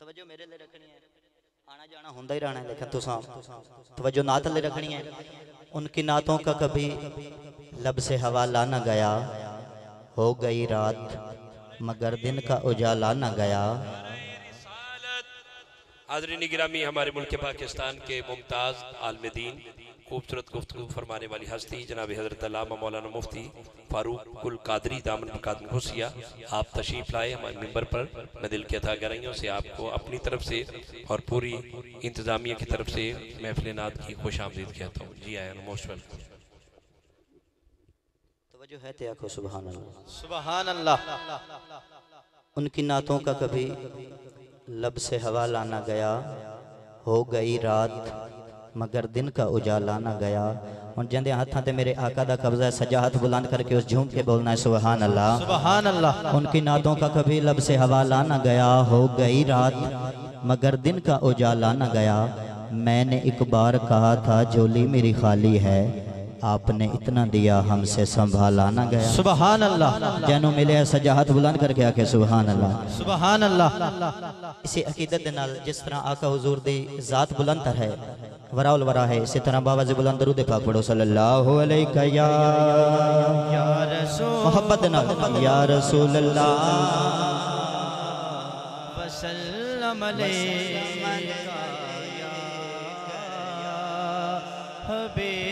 توجہ میرے لیے رکھنی ہے۔ آنا جانا ہوندہ ہی رہنا ہے لیکن تو سام توجہ نعت لے رکھنی ہے۔ ان کی نعتوں کا کبھی لب سے حوالہ نہ گیا۔ ہو گئی رات، مگر دن کا اجالا نہ گیا۔ حاضرین گرامی، ہمارے ملک پاکستان کے ممتاز عالم دین خوبصورت گفتگو فرمانے والی ہستی جناب حضرت علامہ مولانا مفتی فاروق القادری دامن بقادم حسیہ آپ تشریف لائے ہمارے ممبر پر۔ میں دل کے عطا کرائیوں سے آپ کو اپنی طرف سے اور پوری انتظامیہ کی طرف سے محفل نات کی خوش آمدید کہتا ہوں۔ جی آئے موسٹ ویلکم۔ توجہ ہے تے آکھو سبحان اللہ۔ سبحان اللہ۔ ان کی نعتوں کا کبھی لب سے حوالہ نہ گیا۔ ہو گئی رات۔ مگر دن کا اجالا نہ گیا۔ ان جندے ہاتھاں تے میرے آقا دا قبضہ ہے سجا ہاتھ بلند کر کے اس جھوم کے بولنا ہے سبحان اللہ۔ سبحان اللہ۔ ان کی نعتوں کا کبھی لب سے حوالہ نہ گیا۔ ہو گئی رات مگر دن کا اجالا نہ گیا۔ میں نے ایک بار کہا تھا جولی میری خالی ہے آپ نے اتنا دیا ہم سے سنبھالا نہ گیا۔ سبحان اللہ۔ جنوں ملے ہے سجا ہاتھ بلند کر کے آکے سبحان اللہ۔ سبحان اللہ۔ اسی عقیدت دے نال جس طرح آقا حضور دی ذات بلند تر ہے ورا الورا ہے اسی طرح بابا زی بلند درود پاک پڑھو، صلی اللہ علیہ یا رسول محبت نال، یا رسول اللہ۔ وسلم علیہ حبیب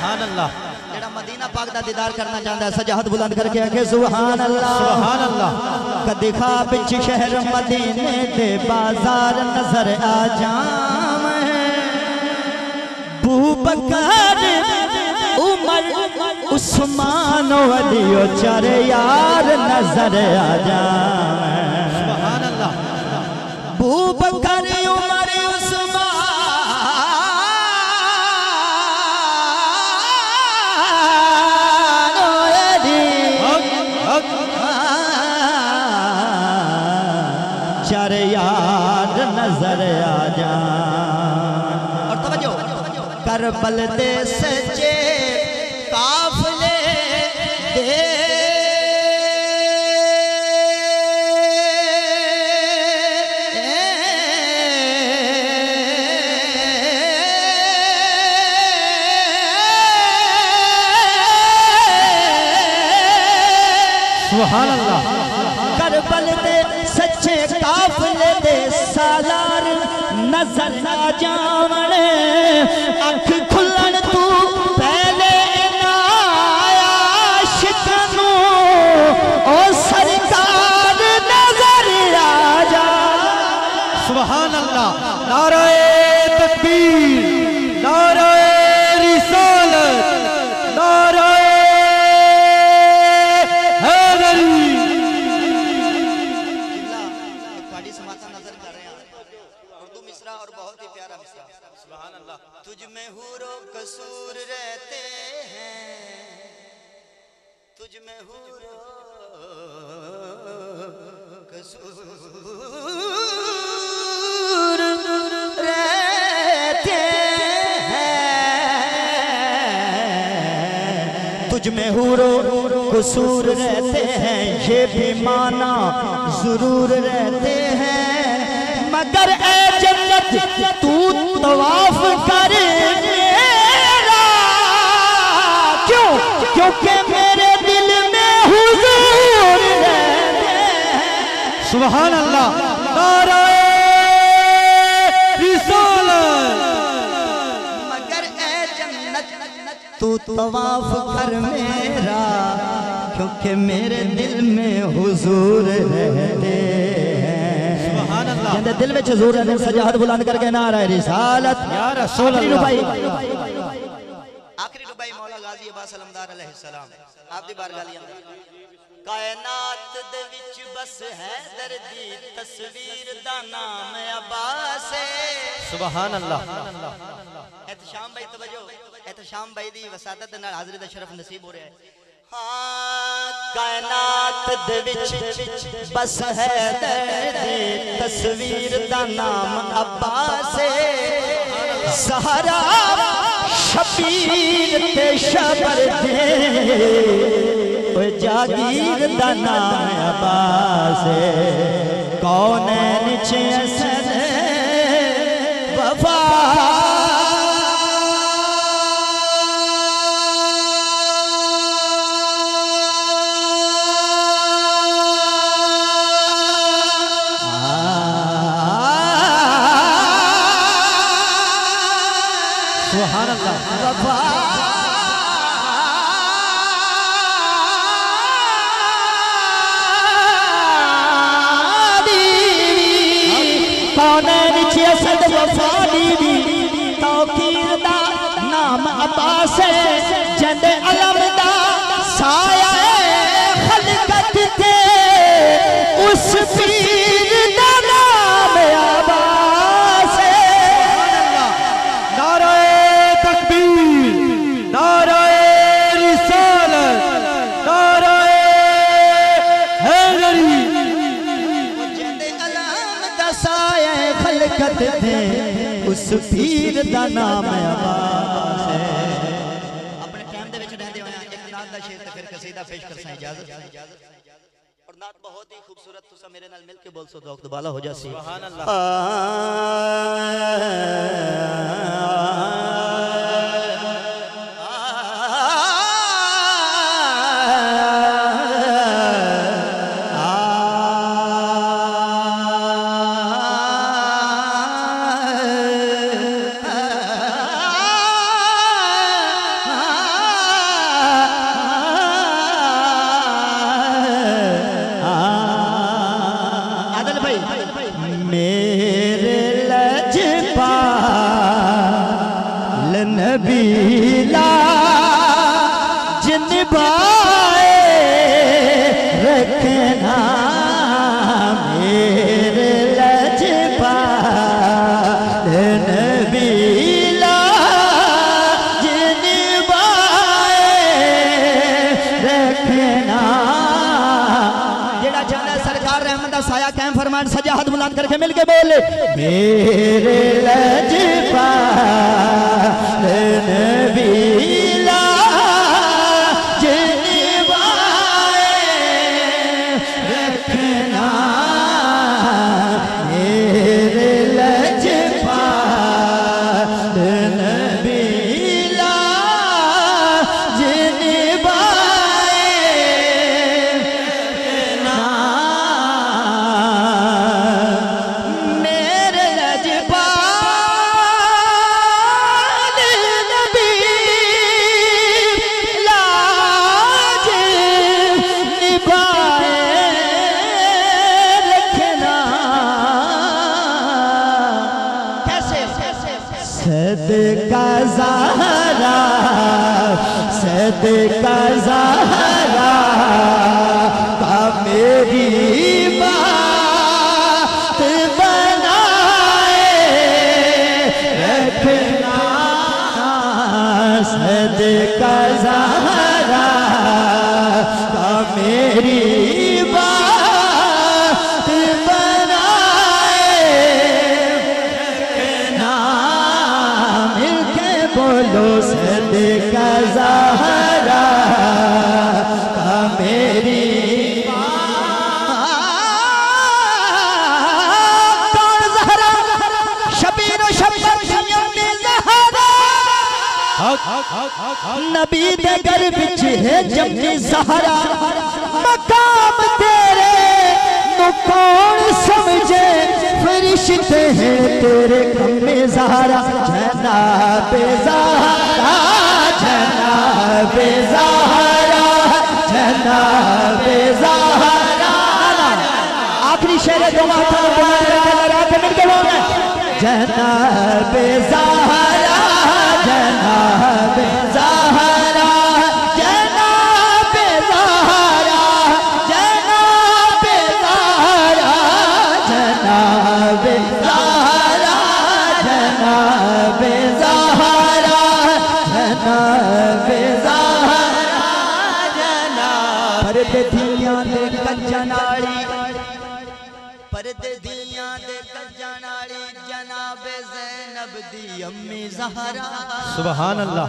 سبحان اللہ جڑا مدینہ پاک دا دیدار کرنا چاہتا ہے سجاہت بلند کر کے آکے سبحان اللہ سبحان اللہ کدی خواب چ شہر مدینے دے بازار نظر آ جام بو بکر عمر عثمان و علی و چر یار نظر آ جام سبحان اللہ بو بکر کربل دے سچے قافلے دے۔ سبحان اللہ۔ نظر تجھ میں ہورو قصور رہتے ہیں یہ بھی مانا ضرور رہتے ہیں۔ مگر اے جنت تو طواف کر میرا۔ کیوں؟ کیونکہ میرے دل میں حضور رہتے ہیں۔ سبحان اللہ۔ نعرہ تو طواف کر میرا کیونکہ میرے دل میں حضور رہتے ہیں۔ سبحان اللہ۔ جندے دل میں حضور رہتے ہیں سجاہد بلند کر کے نعرہ رسالت۔ یا رسول آخری اللہ۔ ربائی آخری ربائی مولا غازی عباس علمدار علیہ السلام۔ آپ دی بارگاہ لیا کائنات دے وچ بس ہے دردی تصویر دا نام عباس سبحان اللہ۔ احتشام بھائی، توجہ. احتشام بھائی دی وسادت نال حاضری دا شرف نصیب ہو رہا ہے. ہاں کائنات دے وچ بس ہے دردی تصویر دا نام عباس ہے۔ سہارا شبیر تے شبر دے۔ جاگیر دا نام عباس کونین چے اسد وفا جند علم دا سایہ خلقت تے اس پیر دا نام عباس نعرہ تکبیر نعرہ رسالت نعرہ حیدری۔ جند علم دا سایہ خلقت تے اس پیر دا نام قصیدہ پیش کرساں اجازت اور نات بہت ہی خوبصورت تسا میرے نال مل کے بول سو دوقت بالا ہو جاسی۔ سبحان اللہ۔ سجا ہاتھ کر کے مل کے بولے میرے لجپال۔ تیرے کم زہرا جناب زہرا جناب زہرا جناب زہرا۔ آخری شہر دو ماتھا بنا رہا ہے کے مل جناب زہرا۔ سبحان اللہ.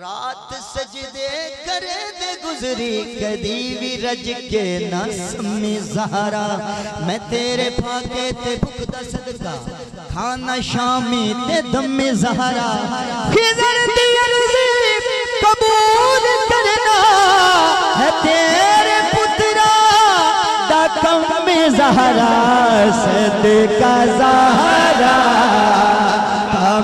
رات سجدے کرے دے گزری کدی بھی رج کے نہ سمی زہرا. میں تیرے پھاکے تے بھک صدقہ، کھانا شامی تے دم زہرا. خضر دی عرضی قبول کرنا ہے تیرے پترا دا کم زہرا، صدقہ زہرا.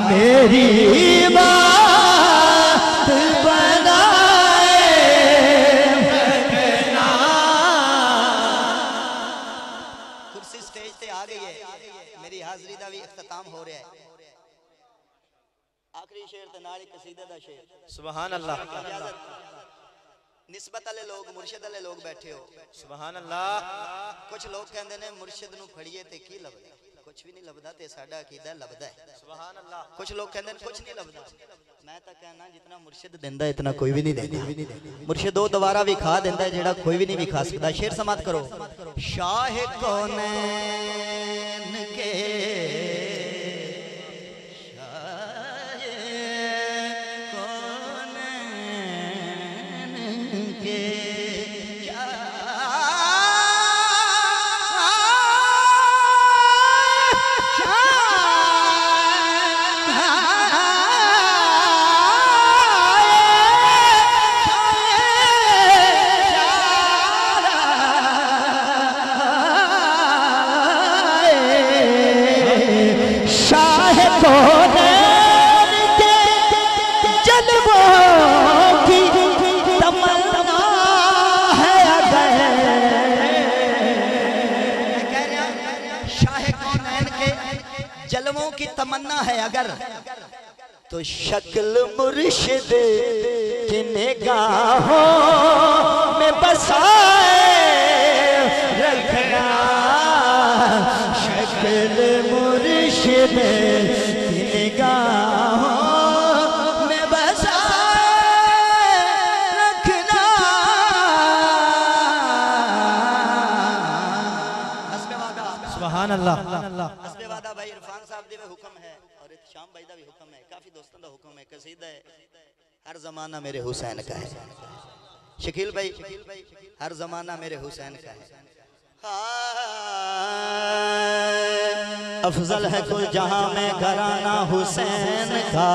میری بات بنائے کرسی سٹیج تے آ گئی ہے۔ میری حاضری دا بھی اختتام ہو رہا ہے۔ آخری شیر تے نال ہی قصیدے دا شیر سبحان اللہ۔ نسبت والے لوگ مرشد والے لوگ بیٹھے ہو۔ سبحان اللہ۔ کچھ لوگ کہندے نے مرشد نو پھڑیے تے کی لبدا کچھ بھی نہیں لبدا تے ساڈا عقیدہ لبدا ہے۔ سبحان اللہ کچھ لوگ کہندے کچھ نہیں لبدا میں تا کہنا جتنا مرشد دیندا ہے اتنا کوئی بھی نہیں دیندا۔ مرشد وہ دوبارہ بھی کھا دیندا ہے جیڑا کوئی بھی نہیں بھی کھا سکدا۔ شیر سماعت کرو۔ شاہ کونین ہر زمانہ میرے حسین کا ہے۔ شکیل بھائی، ہر زمانہ میرے حسین کا ہے۔ افضل ہے کل جہاں میں گھرانہ حسین کا۔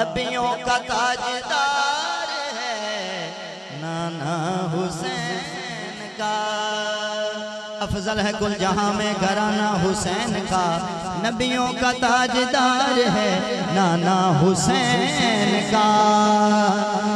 نبیوں کا تاجدار ہے نانا حسین کا۔ افضل ہے کل جہاں میں گھرانہ حسین کا۔ نبیوں کا تاجدار ہے نانا حسین کا۔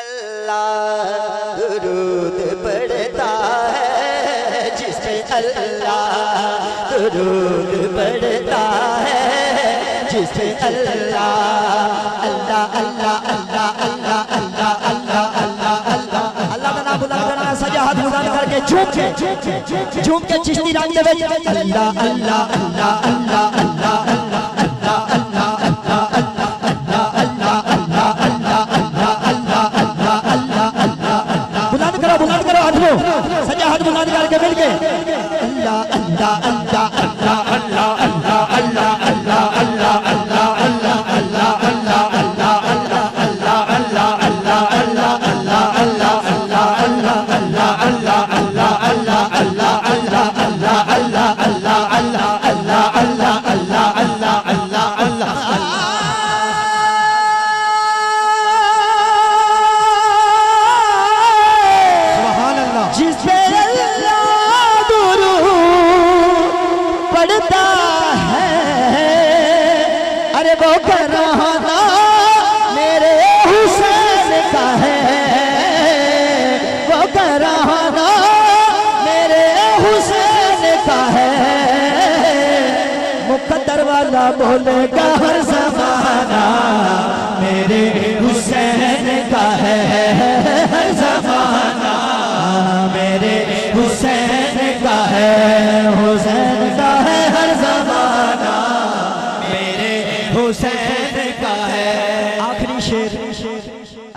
اللہ درود پڑھتا ہے جس پہ اللہ درود پڑھتا ہے جس پہ اللہ اللہ اللہ اللہ اللہ اللہ اللہ اللہ اللہ اللہ کا نام بلند کرنا سجا ہاتھ بلند کر کے جھوم کے جھوم کے چشتی رنگ دے اللہ اللہ اللہ اللہ اللہ اللہ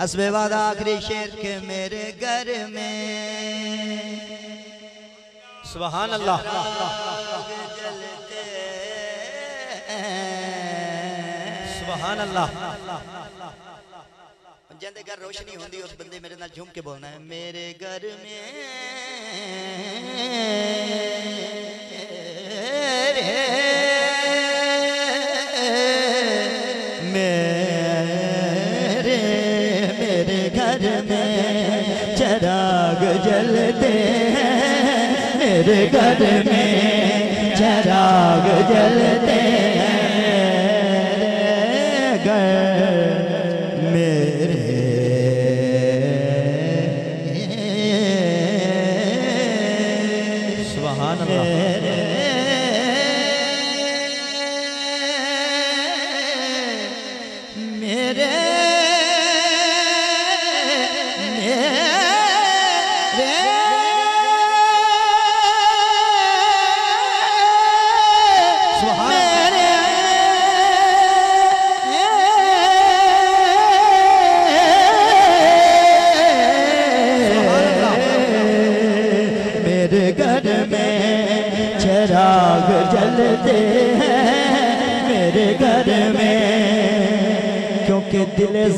حسب وعد آخری شیر کے میرے گھر میں۔ سبحان اللہ۔ سبحان اللہ۔ جاندے گھر روشنی ہوندی، اس بندے میرے نال جھوم کے بولنا ہے، میرے گھر میں۔ گھر میں چراغ جلتے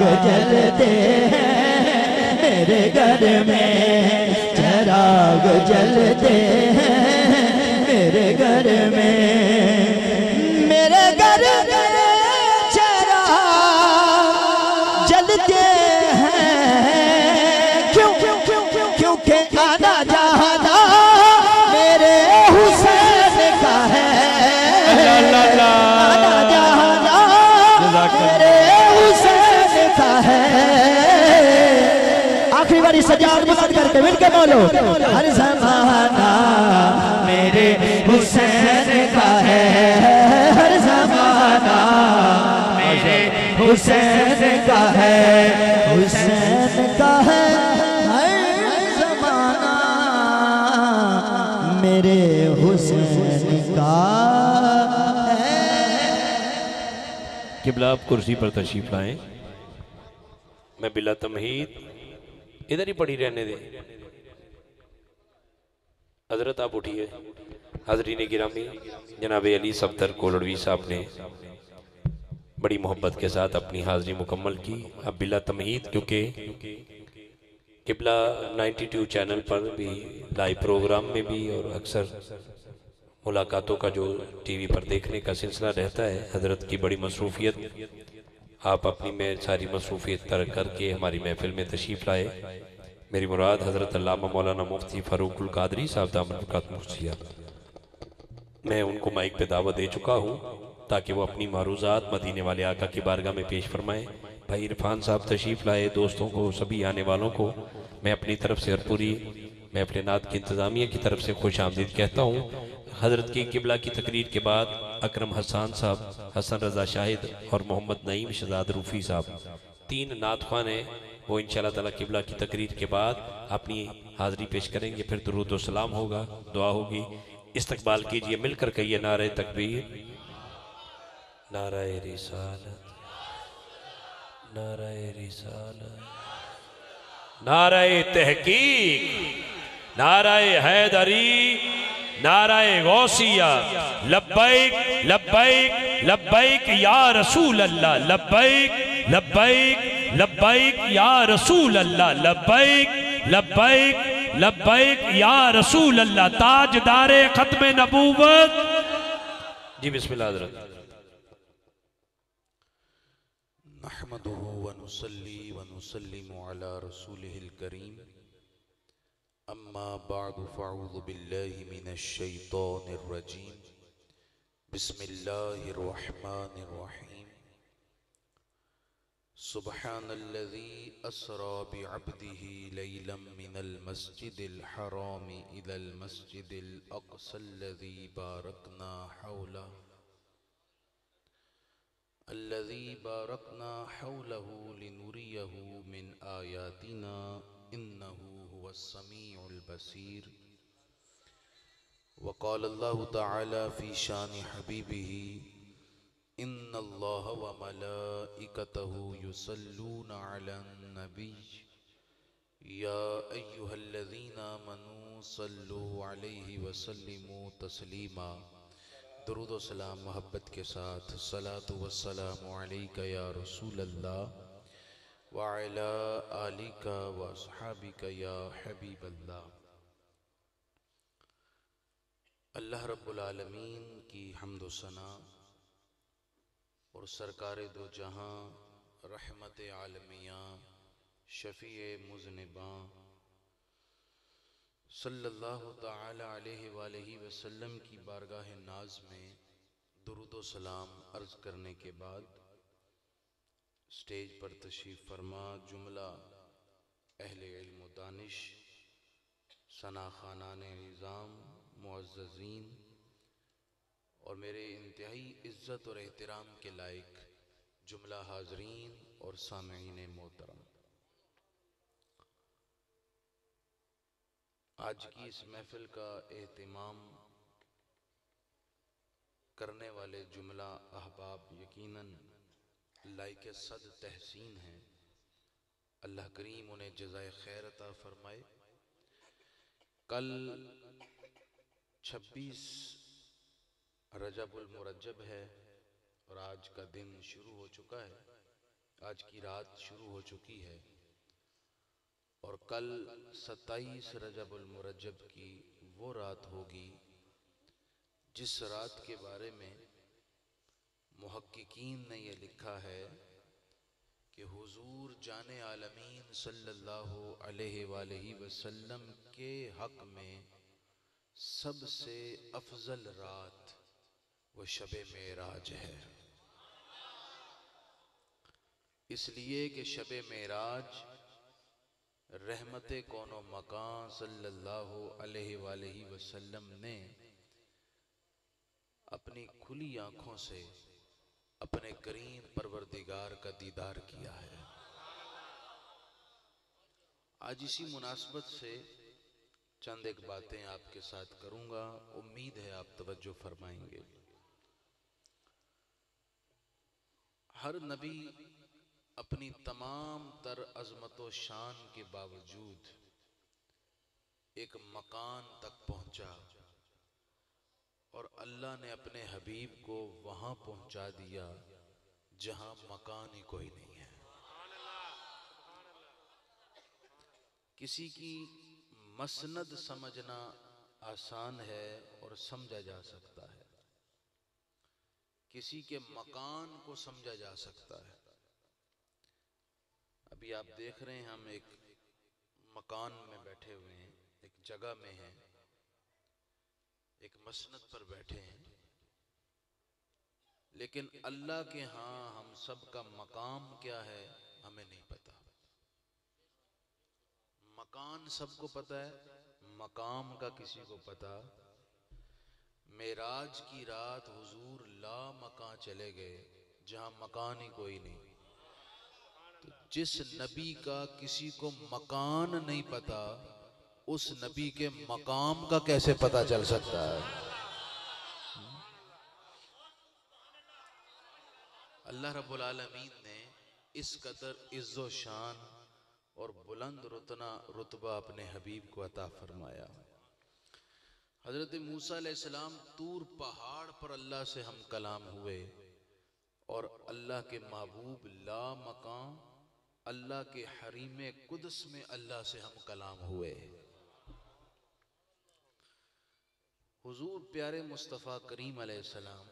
جلتے ہیں میرے گھر میں چراغ جلتے ہیں میرے گھر میں ہر زمانہ میرے حسین کا ہے۔ ہر زمانہ میرے حسین کا ہے۔ حسین کا ہے۔ ہر زمانہ میرے حسین کا ہے۔ قبلہ آپ کرسی پر تشریف لائیں۔ میں بلا تمہید، ادھر ہی پڑی رہنے دیں حضرت آپ اٹھیے۔ حضرین گرامی، جناب علی صفدر کولڑوی صاحب نے بڑی محبت کے ساتھ اپنی حاضری مکمل کی۔ اب بلا تمہید، کیونکہ قبلہ نائنٹی ٹو چینل پر بھی لائیو پروگرام میں بھی اور اکثر ملاقاتوں کا جو ٹی وی پر دیکھنے کا سلسلہ رہتا ہے، حضرت کی بڑی مصروفیت۔ آپ اپنی میں ساری مصروفیت ترک کر کے ہماری محفل میں تشریف لائے۔ میری مراد حضرت علامہ مولانا مفتی فاروق القادری صاحب دامن برکات مرسیہ میں ان کو مائک پہ دعوت دے چکا ہوں تاکہ وہ اپنی معروضات مدینے والے آقا کی بارگاہ میں پیش فرمائیں۔ بھائی عرفان صاحب تشریف لائے، دوستوں کو، سبھی آنے والوں کو۔ میں اپنی طرف سے اور پوری میں اپنے نعت کی انتظامیہ کی طرف سے خوش آمدید کہتا ہوں۔ حضرت کی قبلہ کی تقریر کے بعد اکرم حسان صاحب، حسن رضا شاہد اور محمد نعیم شہزاد روفی صاحب۔ تین نعت خوان ہیں وہ انشاءاللہ تعالیٰ قبلہ کی تقریر کے بعد اپنی حاضری پیش کریں گے، پھر درود و سلام ہوگا، دعا ہوگی۔ استقبال کیجیے، مل کر کہیے نعرہ تکبیر۔ نعرہ رسالت۔ نعرہ رسالت۔ نعرہ تحقیق۔ نعرہ حیدری۔ نعرہ غوثیہ۔ لبیک لبیک لبیک یا رسول اللہ، لبیک لبیک لبیک یا رسول اللہ لبیک لبیک لبیک یا رسول اللہ تاجدار ختم نبوت۔ جی بسم اللہ حضرت۔ نحمده ونصلي ونسلم على رسوله الكريم أما بعد فأعوذ بالله من الشيطان الرجيم بسم الله الرحمن الرحيم سبحان الذي أسرى بعبده ليلا من المسجد الحرام إلى المسجد الأقصى الذي باركنا حوله، الذي باركنا حوله لنريه من آياتنا إنه هو السميع البصير. وقال الله تعالى في شان حبيبه إن الله وملائكته يصلون على النبي يا أيها الذين آمنوا صلوا عليه وسلموا تسليما درود و سلام محبت کے ساتھ صلاة و السلام علیکہ یا رسول اللہ وعلا آلیکہ و اصحابکہ یا حبیب اللہ۔ اللہ رب العالمین کی حمد و ثنا اور سرکار دو جہاں رحمت عالمیاں شفیع مذنباں صلی اللہ تعالی علیہ وآلہ وسلم کی بارگاہ ناز میں درود و سلام عرض کرنے کے بعد سٹیج پر تشریف فرما، جملہ اہل علم و دانش ثنا خانان نظام، معززین اور میرے انتہائی عزت اور احترام کے لائق جملہ حاضرین اور سامعین محترم۔ آج کی اس محفل کا اہتمام کرنے والے جملہ احباب یقیناً لائق صد تحسین ہیں۔ اللہ کریم انہیں جزائے خیر عطا فرمائے۔ کل چھبیس رجب المرجب ہے اور آج کا دن شروع ہو چکا ہے۔ آج کی رات شروع ہو چکی ہے۔ اور کل ستائیس رجب المرجب کی وہ رات ہوگی جس رات کے بارے میں محققین نے یہ لکھا ہے کہ حضور جان عالمین صلی اللہ علیہ وآلہ وسلم کے حق میں سب سے افضل رات وہ شب معراج ہے۔ اس لیے کہ شب معراج رحمت کون و مکان صلی اللہ علیہ وآلہ وسلم نے اپنی کھلی آنکھوں سے اپنے کریم پروردگار کا دیدار کیا ہے۔ آج اسی مناسبت سے چند ایک باتیں آپ کے ساتھ کروں گا۔ امید ہے آپ توجہ فرمائیں گے۔ ہر نبی اپنی تمام تر عظمت و شان کے باوجود ایک مکان تک پہنچا اور اللہ نے اپنے حبیب کو وہاں پہنچا دیا جہاں مکان ہی کوئی نہیں ہے۔ کسی کی مسند سمجھنا آسان ہے اور سمجھا جا سکتا ہے۔ کسی کے مکان کو سمجھا جا سکتا ہے۔ ابھی آپ دیکھ رہے ہیں ہم ایک مکان میں بیٹھے ہوئے ہیں، ایک جگہ میں ہیں۔ ایک مسند پر بیٹھے ہیں۔ لیکن اللہ کے ہاں ہم سب کا مقام کیا ہے، ہمیں نہیں پتا۔ مکان سب کو پتا ہے، مقام کا کسی کو پتا میراج کی رات حضور لا مکان چلے گئے جہاں مکان ہی کوئی نہیں۔ تو جس نبی کا کسی کو مکان نہیں پتا، اس نبی کے مقام کا کیسے پتا چل سکتا ہے؟ اللہ رب العالمین نے اس قدر عز و شان اور بلند رتنا رتبہ اپنے حبیب کو عطا فرمایا۔ حضرت موسیٰ علیہ السلام تور پہاڑ پر اللہ سے ہم کلام ہوئے اور اللہ کے محبوب لا مقام، اللہ کے حریم قدس میں اللہ سے ہم کلام ہوئے۔ حضور پیارے مصطفیٰ کریم علیہ السلام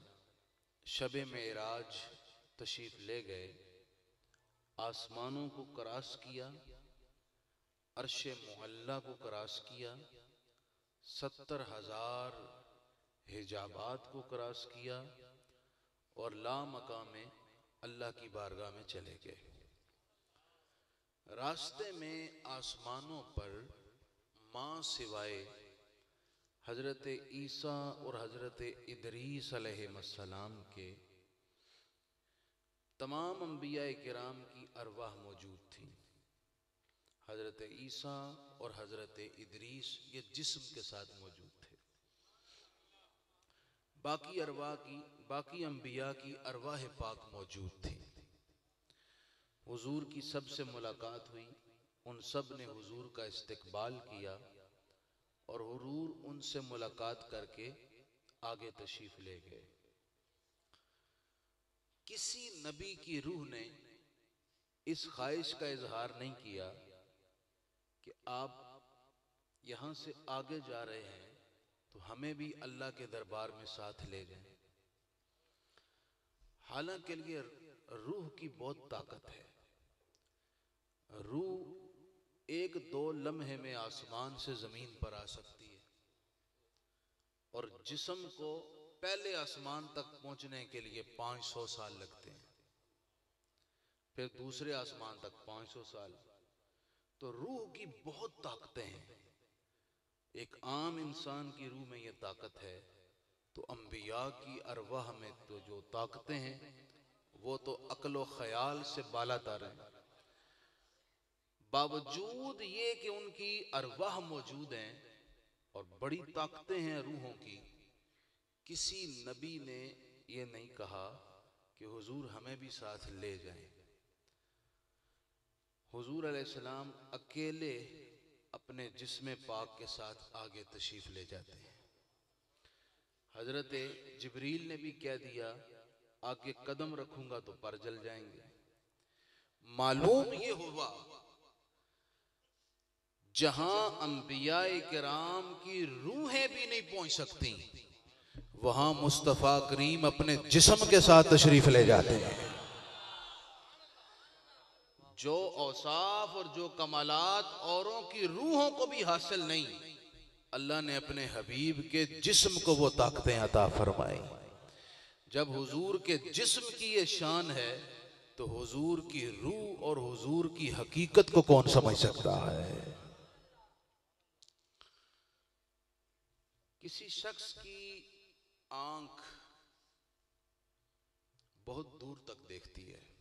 شب معراج تشریف لے گئے، آسمانوں کو کراس کیا، عرش محلہ کو کراس کیا ستر ہزار حجابات کو کراس کیا اور لا مقام میں اللہ کی بارگاہ میں چلے گئے۔ راستے میں آسمانوں پر ماں سوائے حضرت عیسیٰ اور حضرت ادریس علیہ السلام کے تمام انبیاء کرام کی ارواح موجود حضرت عیسیٰ اور حضرت ادریس یہ جسم کے ساتھ موجود تھے۔ باقی ارواح کی، باقی انبیاء کی ارواح پاک موجود تھی حضور کی سب سے ملاقات ہوئی، ان سب نے حضور کا استقبال کیا اور حرور ان سے ملاقات کر کے آگے تشریف لے گئے۔ کسی نبی کی روح نے اس خواہش کا اظہار نہیں کیا کہ آپ یہاں سے آگے جا رہے ہیں تو ہمیں بھی اللہ کے دربار میں ساتھ لے جائیں۔ حالانکہ لیے روح کی بہت طاقت ہے۔ روح ایک دو لمحے میں آسمان سے زمین پر آ سکتی ہے اور جسم کو پہلے آسمان تک پہنچنے کے لیے پانچ سو سال لگتے ہیں۔ پھر دوسرے آسمان تک پانچ سو سال۔ تو روح کی بہت طاقتیں ہیں۔ ایک عام انسان کی روح میں یہ طاقت ہے، تو انبیاء کی ارواح میں تو جو طاقتیں ہیں، وہ تو عقل و خیال سے بالا تر ہیں۔ باوجود یہ کہ ان کی ارواح موجود ہیں اور بڑی طاقتیں ہیں روحوں کی، کسی نبی نے یہ نہیں کہا کہ حضور ہمیں بھی ساتھ لے جائیں۔ حضور علیہ السلام اکیلے اپنے جسم پاک کے ساتھ آگے تشریف لے جاتے ہیں۔ حضرت جبریل نے بھی کہہ دیا، آگے قدم رکھوں گا تو پر جل جائیں گے۔ معلوم یہ ہوا، جہاں انبیاء کرام کی روحیں بھی نہیں پہنچ سکتی وہاں مصطفیٰ کریم اپنے جسم کے ساتھ تشریف لے جاتے ہیں۔ جو اوصاف اور جو کمالات اوروں کی روحوں کو بھی حاصل نہیں، اللہ نے اپنے حبیب کے جسم کو وہ طاقتیں عطا فرمائی جب حضور کے جسم کی یہ شان ہے، تو حضور کی روح اور حضور کی حقیقت کو کون سمجھ سکتا ہے؟ کسی شخص کی آنکھ بہت دور تک دیکھتی ہے۔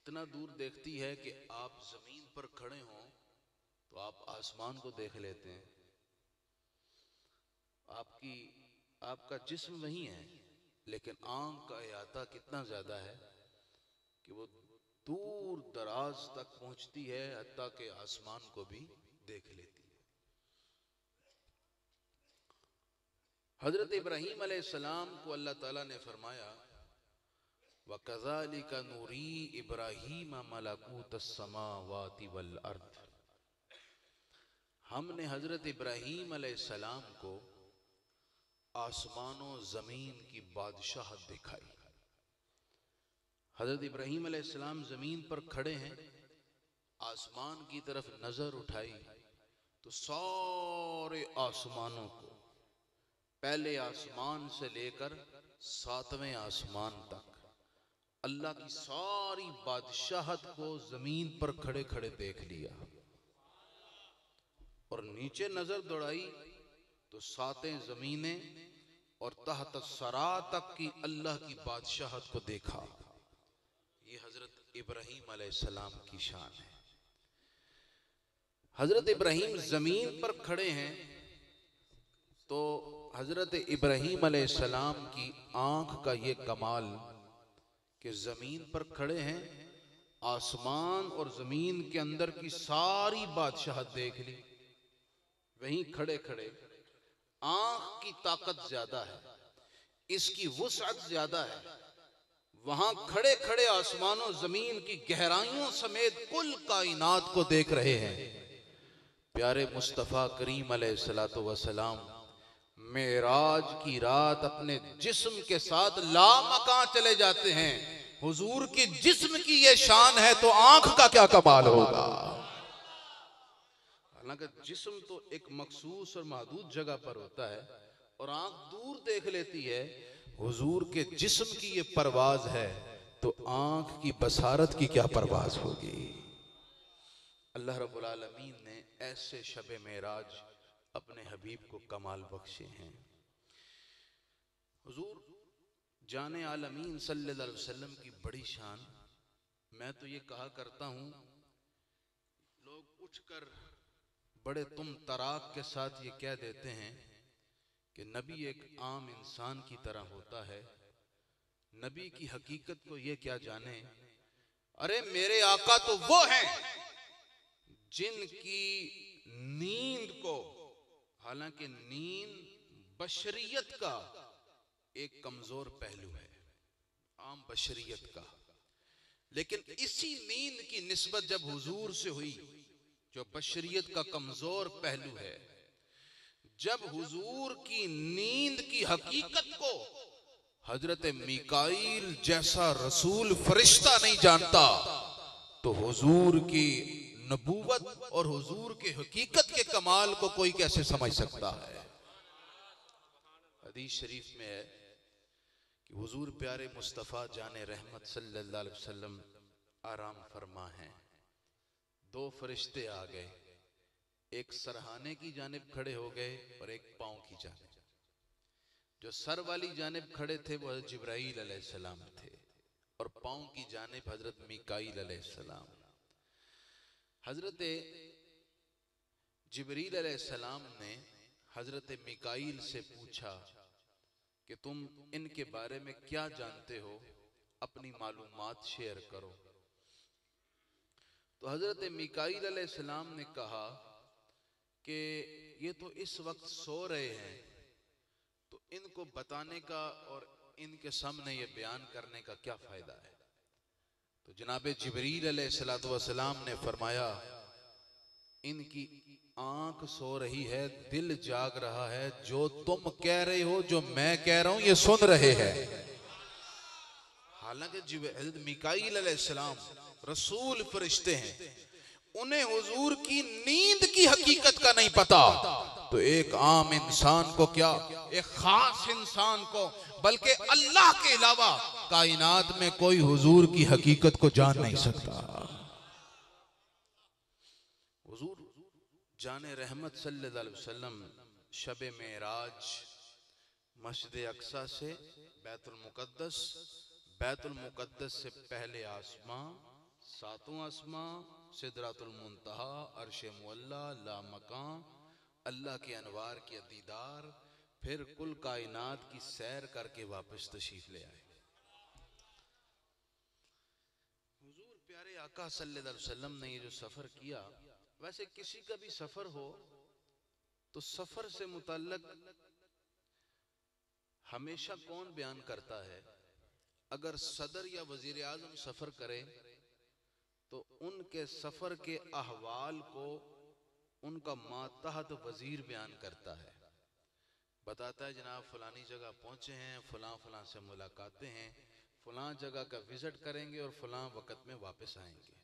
اتنا دور دیکھتی ہے کہ آپ زمین پر کھڑے ہوں تو آپ آسمان کو دیکھ لیتے ہیں۔ آپ کی، آپ کا جسم وہی ہے، لیکن آنکھ کا احاطہ کتنا زیادہ ہے کہ وہ دور دراز تک پہنچتی ہے، حتیٰ کہ آسمان کو بھی دیکھ لیتی ہے۔ حضرت ابراہیم علیہ السلام کو اللہ تعالیٰ نے فرمایا وَكَذَلِكَ نُورِي إِبْرَاهِيمَ مَلَكُوتَ السَّمَاوَاتِ وَالْأَرْضِ ہم نے حضرت ابراہیم علیہ السلام کو آسمان و زمین کی بادشاہت دکھائی۔ حضرت ابراہیم علیہ السلام زمین پر کھڑے ہیں، آسمان کی طرف نظر اٹھائی تو سارے آسمانوں کو، پہلے آسمان سے لے کر ساتویں آسمان تک۔ اللہ کی ساری بادشاہت کو زمین پر کھڑے کھڑے دیکھ لیا۔ اور نیچے نظر دوڑائی تو ساتیں زمینیں اور تحت سرا تک کی اللہ کی بادشاہت کو دیکھا۔ یہ حضرت ابراہیم علیہ السلام کی شان ہے۔ حضرت ابراہیم زمین پر کھڑے ہیں تو حضرت ابراہیم علیہ السلام کی آنکھ کا یہ کمال کہ زمین پر کھڑے ہیں، آسمان اور زمین کے اندر کی ساری بادشاہت دیکھ لی۔ وہیں کھڑے کھڑے، آنکھ کی طاقت زیادہ ہے، اس کی وسعت زیادہ ہے۔ وہاں کھڑے کھڑے آسمان و زمین کی گہرائیوں سمیت کل کائنات کو دیکھ رہے ہیں۔ پیارے مصطفیٰ کریم علیہ السلام میراج کی رات اپنے جسم کے ساتھ لامکان چلے جاتے ہیں۔ حضور کی جسم کی یہ شان ہے تو آنکھ کا کیا کمال ہوگا؟ حالانکہ جسم تو ایک مخصوص اور محدود جگہ پر ہوتا ہے اور آنکھ دور دیکھ لیتی ہے۔ حضور کے جسم کی یہ پرواز ہے تو آنکھ کی بسارت کی کیا پرواز ہوگی؟ اللہ رب العالمین نے ایسے شب معراج اپنے حبیب کو کمال بخشے ہیں۔ حضور، جان عالمین صلی اللہ علیہ وسلم کی بڑی شان۔ میں تو یہ کہا کرتا ہوں، لوگ اٹھ کر بڑے تم تراک کے ساتھ یہ کہہ دیتے ہیں کہ نبی ایک عام انسان کی طرح ہوتا ہے۔ نبی کی حقیقت کو یہ کیا جانے؟ ارے، میرے آقا تو وہ ہیں جن کی نیند کو حالانکہ نیند بشریت کا ایک کمزور پہلو ہے، عام بشریت کا۔ لیکن اسی نیند کی نسبت جب حضور سے ہوئی، جو بشریت کا کمزور پہلو ہے، جب حضور کی نیند کی حقیقت کو حضرت میکائیل جیسا رسول فرشتہ نہیں جانتا، تو حضور کی نبوت اور حضور کے حقیقت کے کمال کو کوئی کیسے سمجھ سکتا ہے؟ حدیث شریف میں ہے کہ حضور پیارے مصطفیٰ جان رحمت صلی اللہ علیہ وسلم آرام فرما ہیں۔ دو فرشتے آ گئے، ایک سرہانے کی جانب کھڑے ہو گئے اور ایک پاؤں کی جانب۔ جو سر والی جانب کھڑے تھے وہ جبرائیل علیہ السلام تھے اور پاؤں کی جانب حضرت میکائیل علیہ السلام۔ حضرت جبریل علیہ السلام نے حضرت میکائیل سے پوچھا کہ تم ان کے بارے میں کیا جانتے ہو؟ اپنی معلومات شیئر کرو۔ تو حضرت میکائیل علیہ السلام نے کہا کہ یہ تو اس وقت سو رہے ہیں، تو ان کو بتانے کا اور ان کے سامنے یہ بیان کرنے کا کیا فائدہ ہے؟ تو جناب جبریل علیہ السلام والسلام نے فرمایا، ان کی آنکھ سو رہی ہے، دل جاگ رہا ہے، جو تم کہہ رہے ہو، جو میں کہہ رہا ہوں، یہ سن رہے ہیں۔ حالانکہ حضرت میکائیل علیہ السلام رسول فرشتے ہیں، انہیں حضور کی نیند کی حقیقت کا نہیں پتا، تو ایک عام انسان کو کیا، ایک خاص انسان کو، بلکہ اللہ کے علاوہ کائنات میں کوئی حضور کی حقیقت کو جان نہیں سکتا۔ حضور جان رحمت صلی اللہ علیہ وسلم شب معراج مسجد اقصا سے بیت المقدس بیت المقدس سے پہلے آسمان ساتوں آسمان سدرات المنتہا، عرش مولا لا مکان اللہ کے انوار کی دیدار، پھر کل کائنات کی سیر کر کے واپس تشریف لے آئے حضور پیارے آقا صلی اللہ علیہ وسلم نے یہ جو سفر کیا، ویسے کسی کا بھی سفر ہو تو سفر سے متعلق ہمیشہ کون بیان کرتا ہے؟ اگر صدر یا وزیر اعظم سفر کرے تو ان کے سفر کے احوال کو ان کا ماتحت وزیر بیان کرتا ہے۔ بتاتا ہے جناب فلانی جگہ پہنچے ہیں، فلاں فلاں سے ملاقاتیں ہیں فلاں جگہ کا وزٹ کریں گے اور فلاں وقت میں واپس آئیں گے۔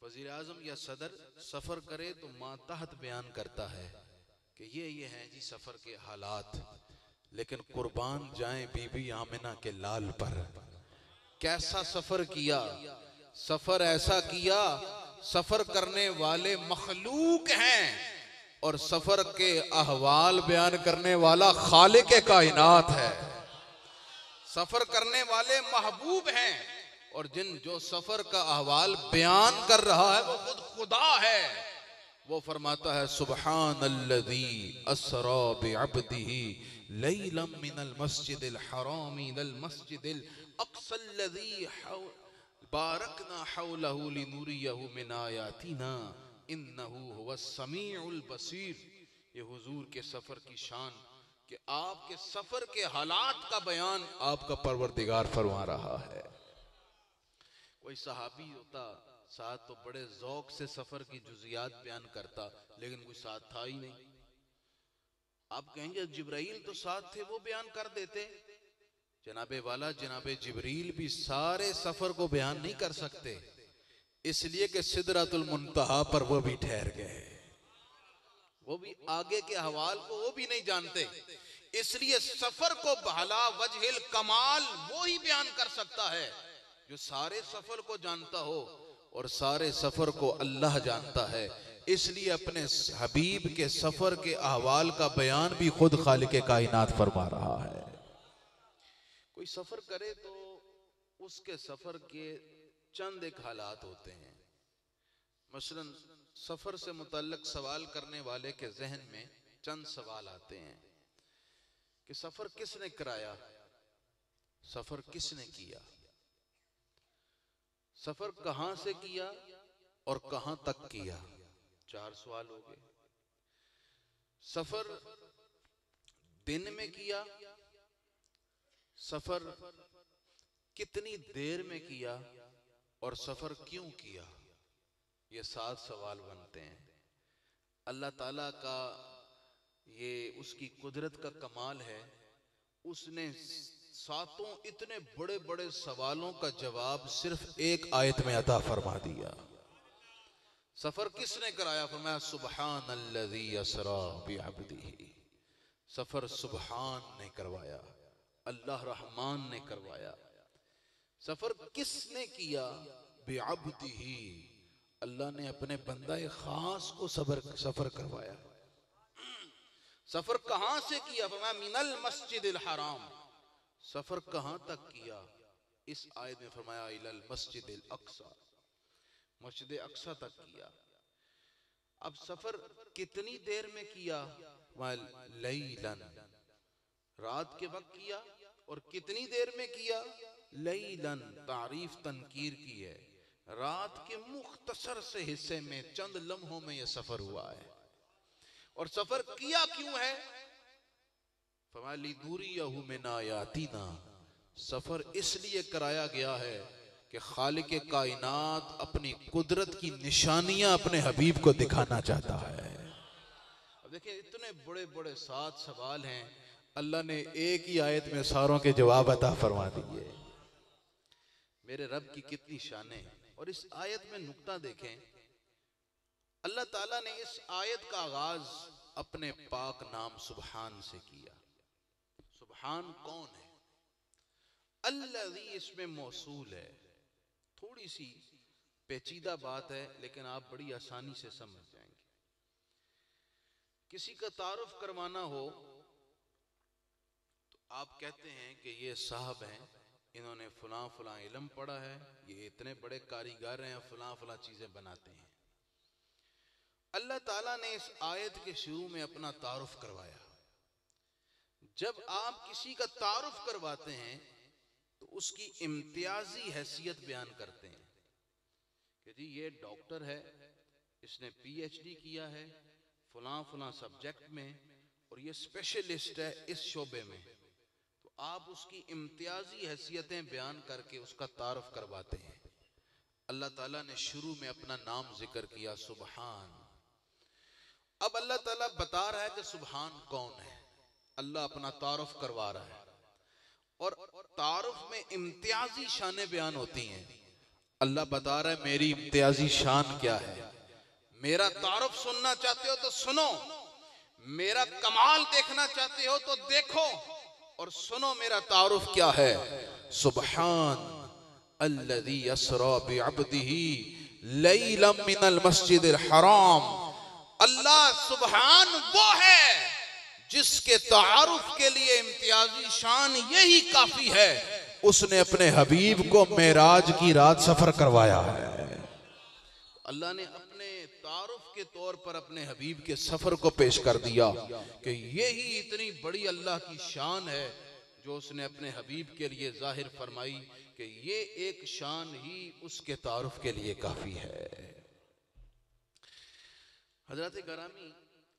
وزیر اعظم یا صدر سفر کرے تو ماتحت بیان کرتا ہے کہ یہ یہ ہیں جی سفر کے حالات۔ لیکن قربان جائیں بی بی آمنہ کے لال پر۔ کیسا سفر کیا؟ سفر ایسا کیا؟ سفر کرنے والے مخلوق ہیں۔ اور سفر کے احوال بیان کرنے والا خالق کائنات ہے۔ سفر کرنے والے محبوب ہیں اور جن جو سفر کا احوال بیان کر رہا ہے وہ خود خدا ہے۔ وہ فرماتا ہے، سبحان الذي اسرا بعبده ليلا من المسجد الحرام الى المسجد الاقصى الذي باركنا حوله لنريه من آياتنا انه هو السميع البصير یہ حضور کے سفر کی شان کہ آپ کے سفر کے حالات کا بیان آپ کا پروردگار فرما رہا ہے۔ کوئی صحابی ہوتا، ساتھ تو بڑے ذوق سے سفر کی جزیات بیان کرتا، لیکن کوئی ساتھ تھا ہی نہیں۔ آپ کہیں گے جبرائیل تو ساتھ تھے، وہ بیان کر دیتے۔ جناب والا، جناب جبریل بھی سارے سفر کو بیان نہیں کر سکتے، اس لیے کہ صدرت المنتہا پر وہ بھی ٹھہر گئے۔ وہ بھی آگے کے حوال کو وہ بھی نہیں جانتے۔ اس لیے سفر کو بھلا وجہ الکمال وہ ہی بیان کر سکتا ہے جو سارے سفر کو جانتا ہو اور سارے سفر کو اللہ جانتا ہے۔ اس لیے اپنے حبیب کے سفر کے احوال کا بیان بھی خود خالق کائنات فرما رہا ہے۔ کوئی سفر کرے تو اس کے سفر کے چند ایک حالات ہوتے ہیں۔ مثلا سفر سے متعلق سوال کرنے والے کے ذہن میں چند سوال آتے ہیں کہ سفر کس نے کرایا؟ سفر کس نے کیا؟ سفر کہاں سے کیا اور کہاں تک کیا؟ چار سوال ہو گئے۔ سفر دن میں کیا؟ سفر کتنی دیر میں کیا اور سفر کیوں کیا؟ یہ سات سوال بنتے ہیں۔ اللہ تعالیٰ کا یہ اس کی قدرت کا کمال ہے۔ اس نے ساتوں اتنے بڑے بڑے سوالوں کا جواب صرف ایک آیت میں عطا فرما دیا۔ سفر کس نے کرایا؟ فرمایا، سبحان الذي اسرا بعبده۔ سفر سبحان نے کروایا، اللہ رحمان نے کروایا۔ سفر کس نے کیا؟ بعبده۔ اللہ نے اپنے بندہ خاص کو سفر سفر کروایا۔ سفر کہاں سے کیا؟ فرمایا من المسجد الحرام۔ سفر کہاں تک کیا؟ اس آیت میں فرمایا المسجد الاقصى مسجد اقصا تک کیا۔ اب سفر کتنی دیر میں کیا؟ لیلن۔ رات کے وقت کیا اور کتنی دیر میں کیا؟ لیلن۔ تعریف تنکیر کی ہے۔ رات کے مختصر سے حصے میں چند لمحوں میں یہ سفر ہوا ہے۔ اور سفر کیا کیوں ہے؟ فرمایا لی دوری من آیاتینا سفر اس لیے کرایا گیا ہے کہ خالق کائنات اپنی قدرت کی نشانیاں اپنے حبیب کو دکھانا چاہتا ہے۔ اب دیکھیں، اتنے بڑے بڑے سات سوال ہیں۔ اللہ نے ایک ہی آیت میں ساروں کے جواب عطا فرما دیے۔ میرے رب کی کتنی شانیں اور اس آیت میں نقطہ دیکھیں۔ اللہ تعالیٰ نے اس آیت کا آغاز اپنے پاک نام سبحان سے کیا۔ سبحان کون ہے؟ اللہ اس میں موصول ہے۔ تھوڑی سی پیچیدہ بات ہے، لیکن آپ بڑی آسانی سے سمجھ جائیں گے۔ کسی کا تعارف کروانا ہو تو آپ کہتے ہیں کہ یہ صاحب ہیں۔ انہوں نے فلاں فلاں علم پڑھا ہے، یہ اتنے بڑے کاریگر ہیں، فلاں فلاں چیزیں بناتے ہیں۔ اللہ تعالیٰ نے اس آیت کے شروع میں اپنا تعارف کروایا۔ جب آپ کسی کا تعارف کرواتے ہیں، تو اس کی امتیازی حیثیت بیان کرتے ہیں۔ کہ جی یہ ڈاکٹر ہے، اس نے پی ایچ ڈی کیا ہے، فلاں فلاں سبجیکٹ میں، اور یہ اسپیشلسٹ ہے اس شعبے میں۔ آپ اس کی امتیازی حیثیتیں بیان کر کے اس کا تعارف کرواتے ہیں۔ اللہ تعالیٰ نے شروع میں اپنا نام ذکر کیا، سبحان۔ اب اللہ تعالیٰ بتا رہا ہے کہ سبحان کون ہے۔ اللہ اپنا تعارف کروا رہا ہے۔ اور تعارف میں امتیازی شانیں بیان ہوتی ہیں۔ اللہ بتا رہا ہے میری امتیازی شان کیا ہے۔ میرا تعارف سننا چاہتے ہو تو سنو۔ میرا کمال دیکھنا چاہتے ہو تو دیکھو۔ اور سنو میرا تعارف کیا ہے۔ سبحان الذي اسرا بعبده ليلا من المسجد الحرام۔ اللہ سبحان وہ ہے جس کے تعارف کے لیے امتیازی شان یہی کافی ہے۔ اس نے اپنے حبیب کو معراج کی رات سفر کروایا ہے۔ اللہ نے اپنے کے طور پر اپنے حبیب کے سفر کو پیش کر دیا کہ یہی اتنی بڑی اللہ کی شان ہے جو اس نے اپنے حبیب کے لیے ظاہر فرمائی کہ یہ ایک شان ہی اس کے تعارف کے لیے کافی ہے۔ حضرت گرامی،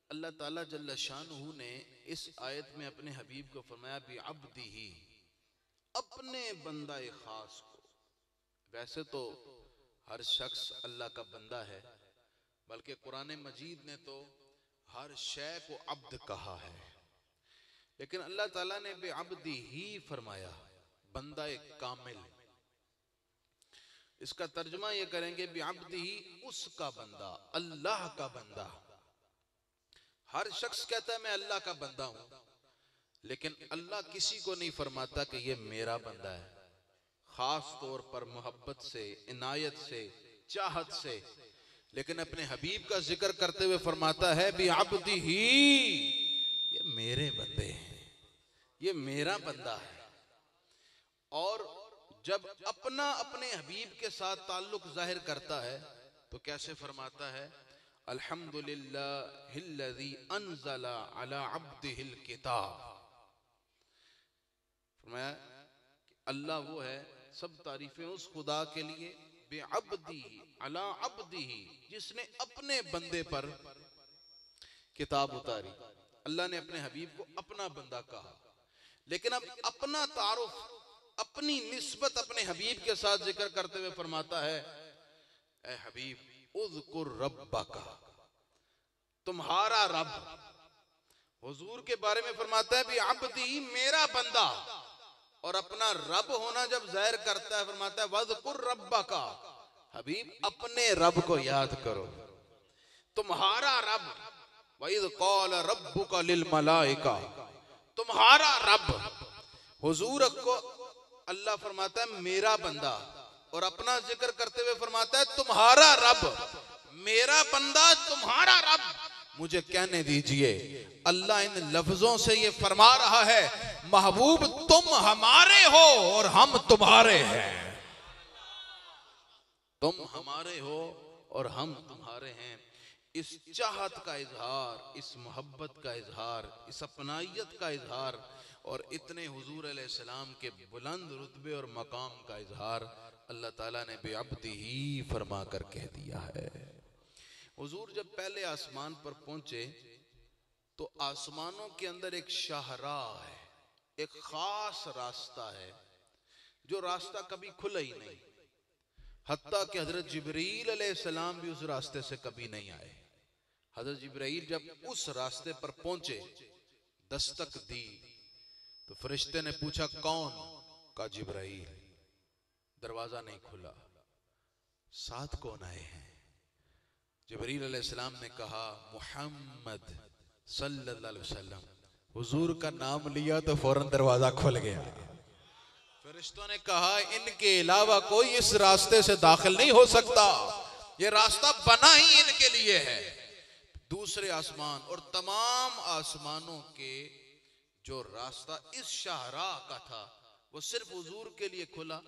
اللہ تعالیٰ جل شانہ نے اس آیت میں اپنے حبیب کو فرمایا بھی عبدی ہی اپنے بندہ خاص کو۔ ویسے تو ہر شخص اللہ کا بندہ ہے بلکہ قرآن مجید نے تو ہر شے کو عبد کہا ہے۔ لیکن اللہ تعالیٰ نے بے عبدی ہی فرمایا، بندہ ایک کامل۔ اس کا ترجمہ یہ کریں گے، بے عبدی ہی اس کا بندہ، اللہ کا بندہ۔ ہر شخص کہتا ہے، میں اللہ کا بندہ ہوں۔ لیکن اللہ کسی کو نہیں فرماتا کہ یہ میرا بندہ ہے۔ خاص طور پر محبت سے، عنایت سے، چاہت سے۔ لیکن اپنے حبیب کا ذکر کرتے ہوئے فرماتا ہے بھی عبدی ہی۔ یہ میرے بندے ہیں۔ یہ میرا بندہ ہے۔ اور جب اپنا اپنے حبیب کے ساتھ تعلق ظاہر کرتا ہے، تو کیسے فرماتا ہے؟ الحمد للہ انزل على عبده الكتاب فرمایا کہ اللہ وہ ہے سب تعریفیں اس خدا کے لیے بے عبدی، علی عبدی، جس نے اپنے بندے پر کتاب اتاری۔ اللہ نے اپنے حبیب کو اپنا بندہ کہا۔ لیکن اب اپنا تعارف، اپنی نسبت اپنے حبیب کے ساتھ ذکر کرتے ہوئے فرماتا ہے، اے حبیب، اذکر ربک۔ تمہارا رب حضور کے بارے میں فرماتا ہے بھی عبدی میرا بندہ۔ اور اپنا رب ہونا جب ظاہر کرتا ہے، فرماتا ہے وذکر ربک حبیب، اپنے رب کو یاد کرو۔ تمہارا رب وَإِذْ قَالَ رَبُّكَ لِلْمَلَائِكَ تمہارا رب، حضور کو اللہ فرماتا ہے، میرا بندہ۔ اور اپنا ذکر کرتے ہوئے فرماتا ہے، تمہارا رب، میرا بندہ، تمہارا رب۔ مجھے کہنے دیجیے، اللہ ان لفظوں سے یہ فرما رہا ہے، محبوب تم ہمارے ہو اور ہم تمہارے ہیں۔ تم ہمارے ہو اور ہم تمہارے ہیں۔ اس چاہت کا اظہار، اس محبت کا اظہار، اس اپنائیت کا اظہار اور اتنے حضور علیہ السلام کے بلند رتبے اور مقام کا اظہار اللہ تعالیٰ نے بے عبدی ہی فرما کر کہہ دیا ہے۔ حضور جب پہلے آسمان پر پہنچے تو آسمانوں کے اندر ایک شہرہ ہے، ایک خاص راستہ ہے جو راستہ کبھی کھلا ہی نہیں۔ حتیٰ کہ حضرت جبریل علیہ السلام بھی اس راستے سے کبھی نہیں آئے۔ حضرت جبریل جب اس راستے پر پہنچے، دستک دی۔ تو فرشتے نے پوچھا، کون؟ کا جبرائیل دروازہ نہیں کھلا۔ ساتھ کون آئے ہیں؟ جبریل علیہ السلام نے کہا، محمد صلی اللہ علیہ وسلم، حضور کا نام لیا تو فوراً دروازہ کھل گیا۔ فرشتوں نے کہا، ان کے علاوہ کوئی اس راستے سے داخل نہیں ہو سکتا۔ یہ راستہ بنا ہی ان کے لیے ہے۔ دوسرے آسمان اور تمام آسمانوں کے جو راستہ اس شاہراہ کا تھا، وہ صرف حضور کے لیے کھلا۔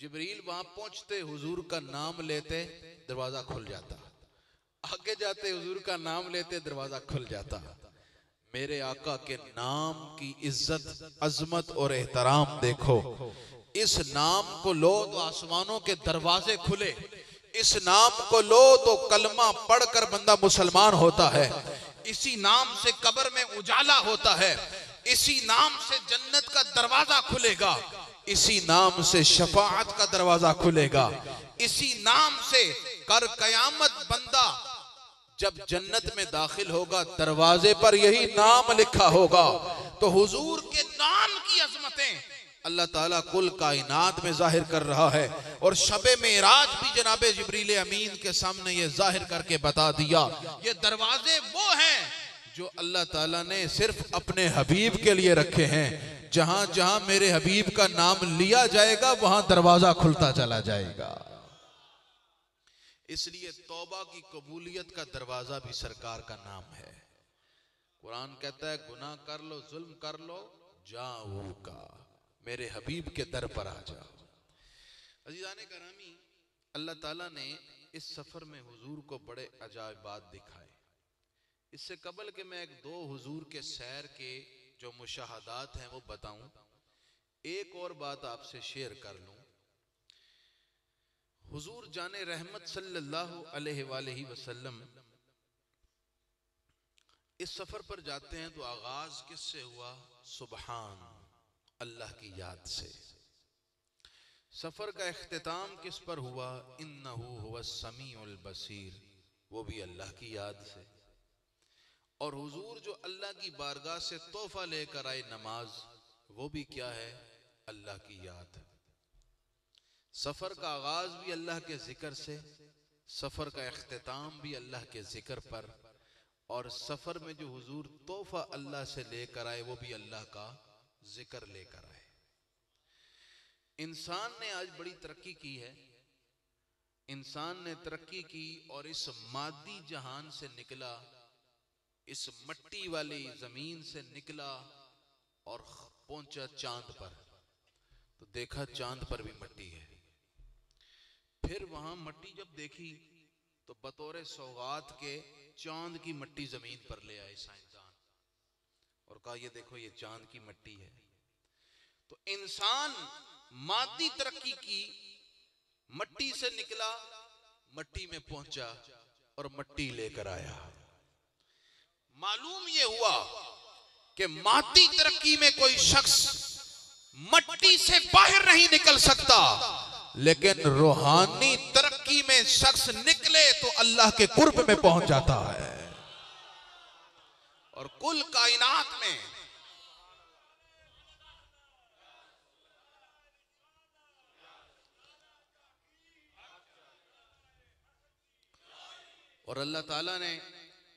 جبریل وہاں پہنچتے، حضور کا نام لیتے، دروازہ کھل جاتا۔ آگے جاتے حضور کا نام لیتے دروازہ کھل جاتا۔ میرے آقا کے نام کی عزت، عظمت اور احترام دیکھو۔ اس نام کو لو تو آسمانوں کے دروازے کھلے۔ اس نام کو لو تو کلمہ پڑھ کر بندہ مسلمان ہوتا ہے۔ اسی نام سے قبر میں اجالا ہوتا ہے۔ اسی نام سے جنت کا دروازہ کھلے گا۔ اسی نام سے شفاعت کا دروازہ کھلے گا۔ اسی نام سے کر قیامت بندہ جب جنت میں داخل ہوگا، دروازے پر یہی نام لکھا ہوگا۔ تو حضور کے نام کی عظمتیں اللہ تعالیٰ کل کائنات میں ظاہر کر رہا ہے۔ اور شب میراج بھی جناب جبریل امین کے سامنے یہ ظاہر کر کے بتا دیا۔ یہ دروازے وہ ہیں جو اللہ تعالیٰ نے صرف اپنے حبیب کے لیے رکھے ہیں۔ جہاں جہاں میرے حبیب کا نام لیا جائے گا، وہاں دروازہ کھلتا چلا جائے گا۔ اس لیے توبہ کی قبولیت کا دروازہ بھی سرکار کا نام ہے۔ قرآن کہتا ہے، گناہ کر لو، ظلم کر لو، جاؤ کا میرے حبیب کے در پر آ جاؤ۔ عزیزان کرامی، اللہ تعالیٰ نے اس سفر میں حضور کو بڑے عجائبات دکھائے۔ اس سے قبل کہ میں ایک دو حضور کے سیر کے جو مشاہدات ہیں وہ بتاؤں، ایک اور بات آپ سے شیئر کر لوں۔ حضور جان رحمت صلی اللہ علیہ وآلہ وسلم، اس سفر پر جاتے ہیں تو آغاز کس سے ہوا؟ سبحان اللہ کی یاد سے۔ سفر کا اختتام کس پر ہوا؟ انہو ہوا السمیع البصیر، وہ بھی اللہ کی یاد سے۔ اور حضور جو اللہ کی بارگاہ سے توفہ لے کر آئے نماز، وہ بھی کیا ہے؟ اللہ کی یاد۔ ہے سفر کا آغاز بھی اللہ کے ذکر سے، سفر کا اختتام بھی اللہ کے ذکر پر، اور سفر میں جو حضور تحفہ اللہ سے لے کر آئے، وہ بھی اللہ کا ذکر لے کر آئے۔ انسان نے آج بڑی ترقی کی ہے۔ انسان نے ترقی کی اور اس مادی جہان سے نکلا، اس مٹی والی زمین سے نکلا اور پہنچا چاند پر۔ تو دیکھا چاند پر بھی مٹی ہے۔ پھر وہاں مٹی جب دیکھی تو بطور سوغات کے چاند کی مٹی زمین پر لے آئے سائنسدان اور کہا، یہ دیکھو، یہ چاند کی مٹی ہے۔ تو انسان مادی ترقی کی مٹی سے نکلا، مٹی میں پہنچا اور مٹی لے کر آیا۔ معلوم یہ ہوا کہ مادی ترقی میں کوئی شخص مٹی سے باہر نہیں نکل سکتا۔ لیکن روحانی ترقی میں شخص نکلے تو اللہ کے قرب میں پہنچ جاتا ہے۔ اور کل کائنات میں اور اللہ تعالیٰ نے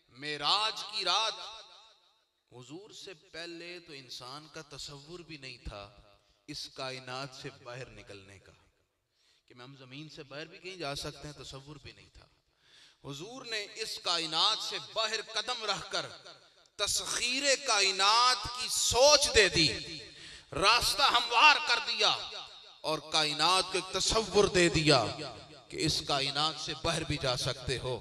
میراج کی رات حضور سے پہلے تو انسان کا تصور بھی نہیں تھا اس کائنات سے باہر نکلنے کا۔ کہ میں ہم زمین سے باہر بھی کہیں جا سکتے ہیں، تصور بھی نہیں تھا۔ حضور نے اس کائنات سے باہر قدم رہ کر تسخیر کائنات کی سوچ دے دی، راستہ ہموار کر دیا اور کائنات کو ایک تصور دے دیا کہ اس کائنات سے باہر بھی جا سکتے ہو۔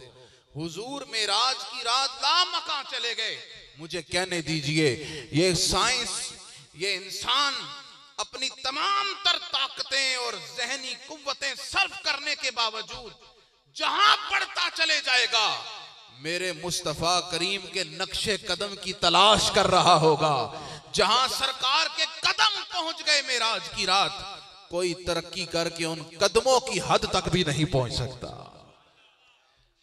حضور میراج کی رات لا مکان چلے گئے۔ مجھے کہنے دیجیے، یہ سائنس، یہ انسان اپنی تمام تر طاقتیں اور ذہنی قوتیں صرف کرنے کے باوجود جہاں پڑھتا چلے جائے گا، میرے مصطفیٰ کریم کے نقش قدم کی تلاش کر رہا ہوگا۔ جہاں سرکار کے قدم پہنچ گئے میراج کی رات، کوئی ترقی کر کے ان قدموں کی حد تک بھی نہیں پہنچ سکتا۔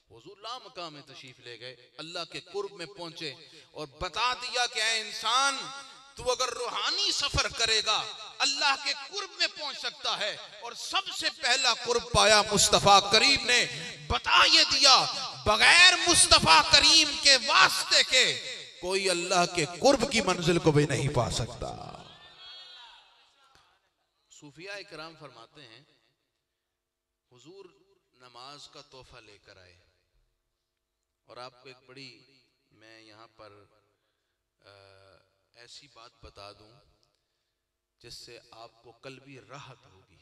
حضور لا مقام تشریف لے گئے، اللہ کے قرب میں پہنچے اور بتا دیا کہ اے انسان، تو اگر روحانی سفر کرے گا اللہ کے قرب میں پہنچ سکتا ہے۔ اور سب سے پہلا قرب پایا مصطفیٰ کریم نے۔ بتا یہ دیا، بغیر مصطفیٰ کریم کے واسطے کے کوئی اللہ کے قرب کی منزل کو بھی نہیں پا سکتا۔ صوفیاء کرام فرماتے ہیں، حضور نماز کا تحفہ لے کر آئے۔ اور آپ کو ایک بڑی، میں یہاں پر ایسی بات بتا دوں۔ جس سے آپ کو قلبی راحت ہوگی۔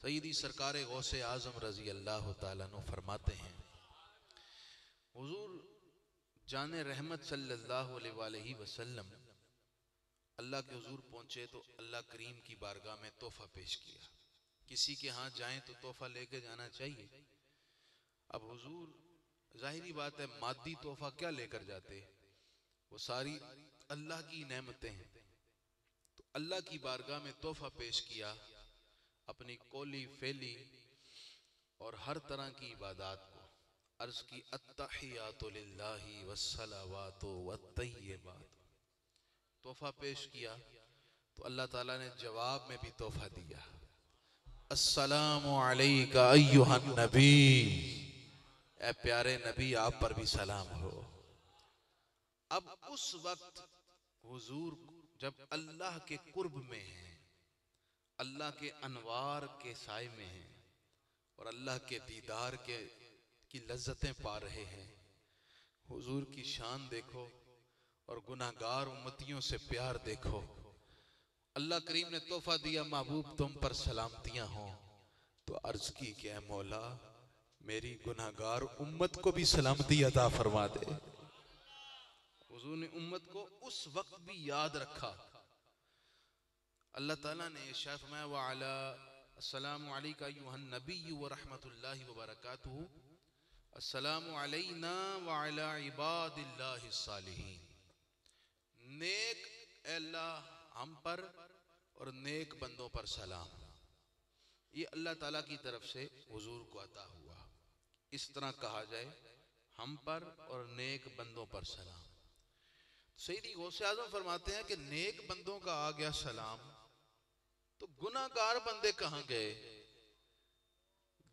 سیدی سرکار غوث اعظم رضی اللہ تعالیٰ عنہ فرماتے ہیں، حضور جان رحمت صلی اللہ علیہ وآلہ وسلم، اللہ کے حضور پہنچے تو اللہ کریم کی بارگاہ میں تحفہ پیش کیا۔ کسی کے ہاں جائیں تو تحفہ لے کے جانا چاہیے۔ اب حضور، ظاہری بات ہے، مادی تحفہ کیا لے کر جاتے؟ وہ ساری اللہ کی نعمتیں ہیں۔ تو اللہ کی بارگاہ میں تحفہ پیش کیا، اپنی کولی فیلی اور ہر طرح کی عبادات کو۔ عرض کی التحیات للہ والصلوات والطیبات۔ تحفہ پیش کیا، تو اللہ تعالیٰ نے جواب میں بھی تحفہ دیا۔ السلام علیکہ ایوہ النبی۔ اے پیارے نبی، آپ پر بھی سلام ہو۔ اب اس وقت حضور کو جب اللہ کے قرب میں ہیں، اللہ کے انوار کے سائے میں ہیں اور اللہ کے دیدار کے، کی لذتیں پا رہے ہیں۔ حضور کی شان دیکھو اور گناہگار امتیوں سے پیار دیکھو۔ اللہ کریم نے تحفہ دیا، محبوب تم پر سلامتیاں ہوں۔ تو عرض کی کہ اے مولا، میری گناہگار امت کو بھی سلامتی عطا فرما دے۔ حضور نے امت کو اس وقت بھی یاد رکھا۔ اللہ تعالیٰ نے ارشاد فرمایا، وعلا، السلام علیکہ ایوہ النبی ورحمت اللہ وبرکاتہ۔ السلام علینا وعلا عباد اللہ الصالحین۔ نیک اے اللہ، ہم پر اور نیک بندوں پر سلام۔ یہ اللہ تعالیٰ کی طرف سے حضور کو عطا ہوا۔ اس طرح کہا جائے، ہم پر اور نیک بندوں پر سلام۔ سیدی غوث اعظم فرماتے ہیں کہ نیک بندوں کا آ گیا سلام۔ تو گناہگار بندے کہاں گئے؟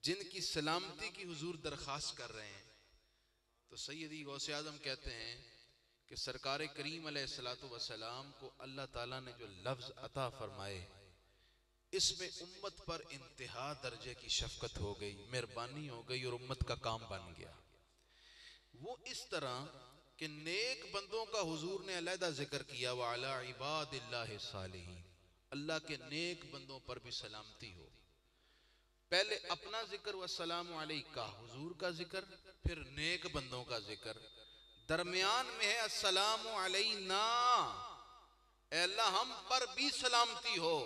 جن کی سلامتی کی حضور درخواست کر رہے ہیں۔ تو سیدی غوث اعظم کہتے ہیں کہ سرکار کریم علیہ السلام والسلام کو اللہ تعالیٰ نے جو لفظ عطا فرمائے، اس میں امت پر انتہا درجے کی شفقت ہو گئی، مہربانی ہو گئی اور امت کا کام بن گیا۔ وہ اس طرح کہ نیک بندوں کا حضور نے علیحدہ ذکر کیا وعلا عباد اللہ صالحین۔ اللہ کے نیک بندوں پر بھی سلامتی ہو۔ پہلے اپنا ذکر والسلام علیکہ، حضور کا ذکر، پھر نیک بندوں کا ذکر۔ درمیان میں ہے، السلام علینا۔ اے اللہ، ہم پر بھی سلامتی ہو۔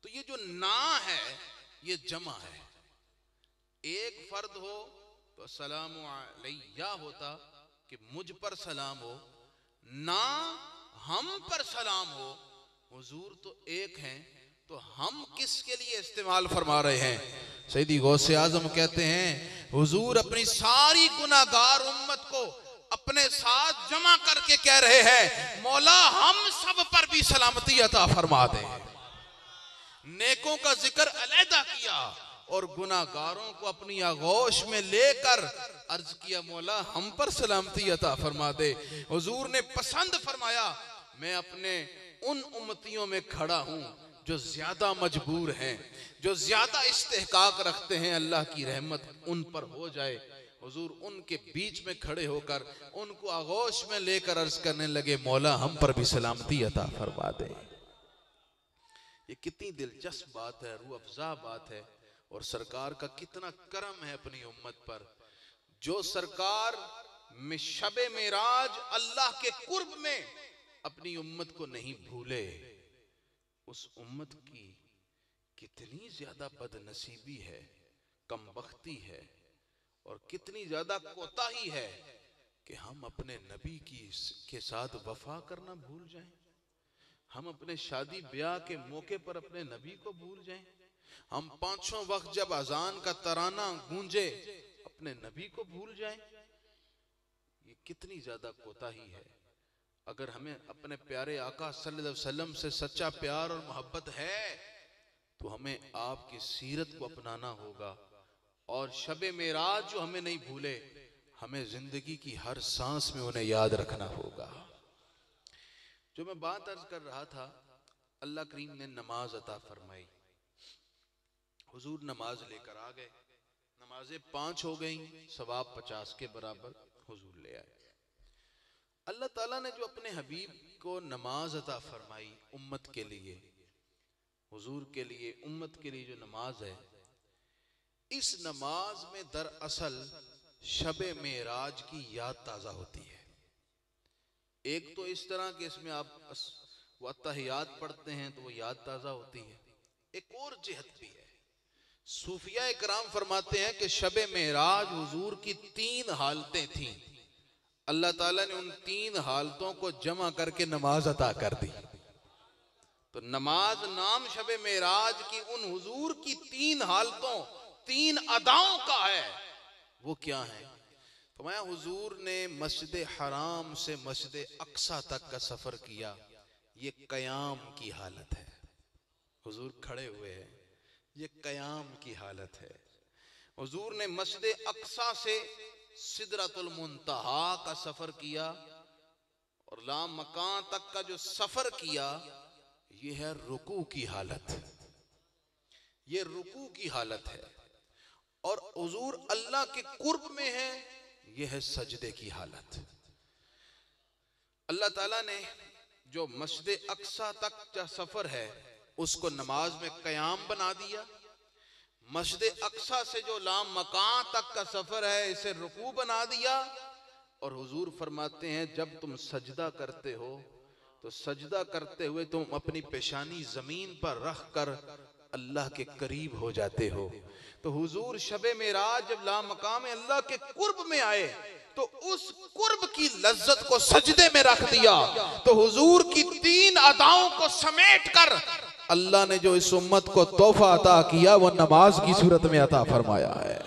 تو یہ جو نا ہے، یہ جمع ہے۔ ایک فرد ہو تو السلام علیہ ہوتا کہ مجھ پر سلام ہو نا ہم پر سلام ہو۔ حضور تو ایک ہیں، تو ہم کس کے لیے استعمال فرما رہے ہیں؟ سیدی غوث اعظم کہتے ہیں، حضور اپنی ساری گناہگار امت کو اپنے ساتھ جمع کر کے کہہ رہے ہیں، مولا ہم سب پر بھی سلامتی عطا فرما دے۔ نیکوں کا ذکر علیحدہ کیا۔ اور گناہگاروں کو اپنی آغوش میں لے کر عرض کیا، مولا ہم پر سلامتی عطا فرما دے۔ حضور نے پسند فرمایا، میں اپنے ان امتیوں میں کھڑا ہوں جو زیادہ مجبور ہیں، جو زیادہ استحقاق رکھتے ہیں۔ اللہ کی رحمت ان پر ہو جائے۔ حضور ان کے بیچ میں کھڑے ہو کر ان کو آغوش میں لے کر عرض کرنے لگے، مولا ہم پر بھی سلامتی عطا فرما دے۔ یہ کتنی دلچسپ بات ہے، روح افزا بات ہے۔ اور سرکار کا کتنا کرم ہے اپنی امت پر۔ جو سرکار میں شب میراج اللہ کے قرب میں اپنی امت کو نہیں بھولے، اس امت کی کتنی زیادہ بد نصیبی ہے، کم بختی ہے اور کتنی زیادہ کوتا ہی ہے کہ ہم اپنے نبی کی کے ساتھ وفا کرنا بھول جائیں۔ ہم اپنے شادی بیاہ کے موقع پر اپنے نبی کو بھول جائیں۔ ہم پانچوں وقت جب اذان کا ترانہ گونجے، اپنے نبی کو بھول جائیں، یہ کتنی زیادہ کوتاہی ہے۔ اگر ہمیں اپنے پیارے آقا صلی اللہ علیہ وسلم سے سچا پیار اور محبت ہے، تو ہمیں آپ کی سیرت کو اپنانا ہوگا۔ اور شب معراج جو ہمیں نہیں بھولے، ہمیں زندگی کی ہر سانس میں انہیں یاد رکھنا ہوگا۔ جو میں بات عرض کر رہا تھا، اللہ کریم نے نماز عطا فرمائی۔ حضور نماز لے کر آ گئے۔ نمازیں پانچ ہو گئیں، ثواب پچاس کے برابر حضور لے آئے۔ اللہ تعالیٰ نے جو اپنے حبیب کو نماز عطا فرمائی امت کے لیے، حضور کے لیے، امت کے لیے جو نماز ہے، اس نماز میں در اصل شب معراج کی یاد تازہ ہوتی ہے۔ ایک تو اس طرح کہ اس میں آپ اس- وہ اتحیات پڑھتے ہیں تو وہ یاد تازہ ہوتی ہے۔ ایک اور جہت بھی ہے۔ صوفیہ اکرام فرماتے ہیں کہ شب معراج حضور کی تین حالتیں تھیں۔ اللہ تعالیٰ نے ان تین حالتوں کو جمع کر کے نماز عطا کر دی۔ تو نماز نام شب معراج کی ان حضور کی تین حالتوں، تین اداؤں کا ہے۔ وہ کیا ہے فرمایا، حضور نے مسجد حرام سے مسجد اقصا تک کا سفر کیا۔ یہ قیام کی حالت ہے۔ حضور کھڑے ہوئے ہیں۔ یہ قیام کی حالت ہے۔ حضور نے مسجد اقصا سے سدرت المنتہا کا سفر کیا اور لام مکان تک کا جو سفر کیا، یہ ہے رکوع کی حالت۔ یہ رکوع کی حالت ہے۔ اور حضور اللہ کے قرب میں ہے، یہ ہے سجدے کی حالت۔ اللہ تعالیٰ نے جو مسجد اقصا تک کا سفر ہے اس کو نماز میں قیام بنا دیا۔ مسجد اقصا سے جو لام مکان تک کا سفر ہے، اسے رکوع بنا دیا۔ اور حضور فرماتے ہیں، جب تم سجدہ کرتے ہو، تو سجدہ کرتے ہوئے تم اپنی پیشانی زمین پر رکھ کر اللہ کے قریب ہو جاتے ہو۔ تو حضور شب معراج جب لا مقام اللہ کے قرب میں آئے، تو اس قرب کی لذت کو سجدے میں رکھ دیا۔ تو حضور کی تین اداؤں کو سمیٹ کر اللہ نے جو اس امت کو تحفہ عطا کیا وہ نماز کی صورت میں عطا فرمایا ہے۔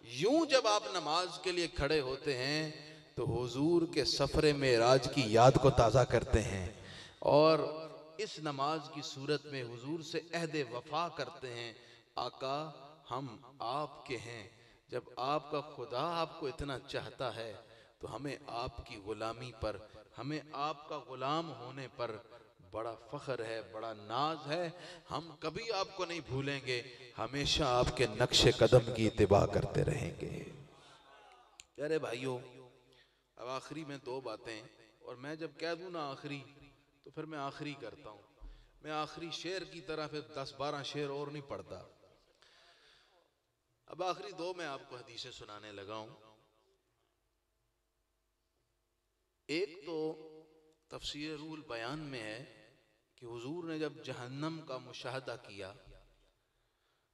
یوں جب آپ نماز کے لیے کھڑے ہوتے ہیں تو حضور کے سفر معراج کی یاد کو تازہ کرتے ہیں اور اس نماز کی صورت میں حضور سے عہد وفا کرتے ہیں۔ آقا، ہم آپ کے ہیں۔ جب آپ کا خدا آپ کو اتنا چاہتا ہے تو ہمیں آپ کی غلامی پر، ہمیں آپ کا غلام ہونے پر بڑا فخر ہے، بڑا ناز ہے۔ ہم کبھی آپ کو نہیں بھولیں گے، ہمیشہ آپ کے نقش قدم کی اتباع کرتے رہیں گے۔ پیارے بھائیوں، اب آخری میں دو باتیں، اور میں جب کہہ دوں نا آخری، تو پھر میں آخری کرتا ہوں۔ میں آخری شعر کی طرح پھر دس بارہ شعر اور نہیں پڑھتا۔ اب آخری دو میں آپ کو حدیثیں سنانے لگا ہوں۔ ایک تو تفسیر رول بیان میں ہے کہ حضور نے جب جہنم کا مشاہدہ کیا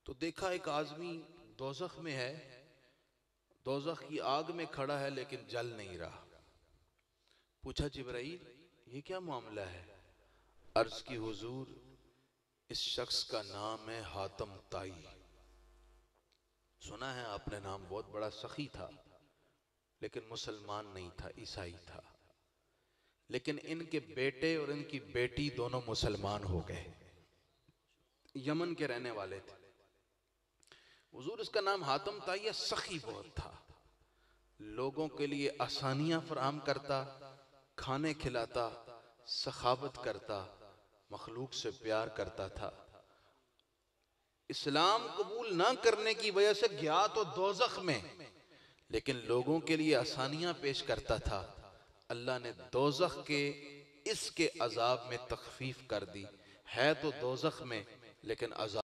تو دیکھا ایک آدمی دوزخ میں ہے، دوزخ کی آگ میں کھڑا ہے لیکن جل نہیں رہا۔ پوچھا جبرائیل، یہ کیا معاملہ ہے؟ عرض کی حضور، اس شخص کا نام ہے حاتم تائی۔ سنا ہے آپ نے نام بہت بڑا سخی تھا، لیکن مسلمان نہیں تھا، عیسائی تھا۔ لیکن ان کے بیٹے اور ان کی بیٹی دونوں مسلمان ہو گئے۔ یمن کے رہنے والے تھے۔ حضور اس کا نام حاتم تھا یہ سخی بہت تھا۔ لوگوں کے لیے آسانیاں فراہم کرتا، کھانے کھلاتا، سخاوت کرتا، مخلوق سے پیار کرتا تھا۔ اسلام قبول نہ کرنے کی وجہ سے گیا تو دوزخ میں، لیکن لوگوں کے لیے آسانیاں پیش کرتا تھا۔ اللہ نے دوزخ کے اس کے عذاب میں تخفیف کر دی۔ ہے تو دوزخ میں، لیکن عذاب